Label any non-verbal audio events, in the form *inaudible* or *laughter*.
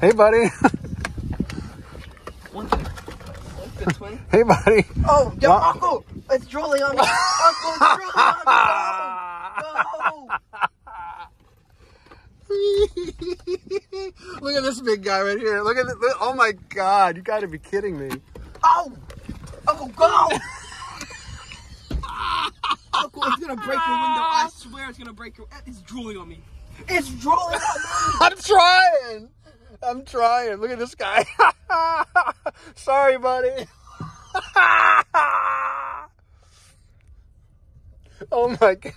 Hey, buddy. *laughs* Good twin. Hey, buddy. Oh, yo, What? Uncle! It's drooling on me! Uncle, it's drooling on me! No! No! Look at this big guy right here. Look at this. Oh my God. You got to be kidding me. Oh! Uncle, go! *laughs* Uncle, it's gonna break your window. I swear it's gonna break your. It's drooling on me. It's drooling on me! I'm trying. Look at this guy. *laughs* Sorry, buddy. *laughs* oh my God.